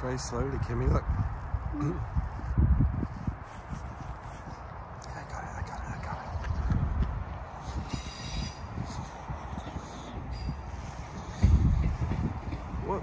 very slowly, Kimmy. Look. I got it. I got it. I got it. What?